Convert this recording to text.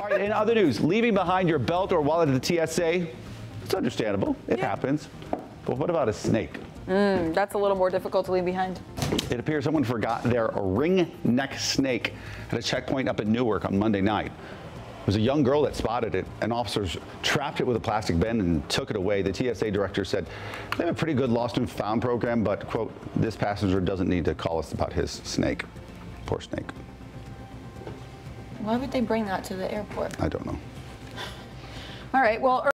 All right, in other news, leaving behind your belt or wallet at the TSA, it's understandable. It happens. But what about a snake? Hmm, that's a little more difficult to leave behind. It appears someone forgot their ring neck snake at a checkpoint up in Newark on Monday night. It was a young girl that spotted it, and officers trapped it with a plastic bin and took it away. The TSA director said they have a pretty good lost and found program, but, quote, this passenger doesn't need to call us about his snake. Poor snake. Why would they bring that to the airport? I don't know. All right, well.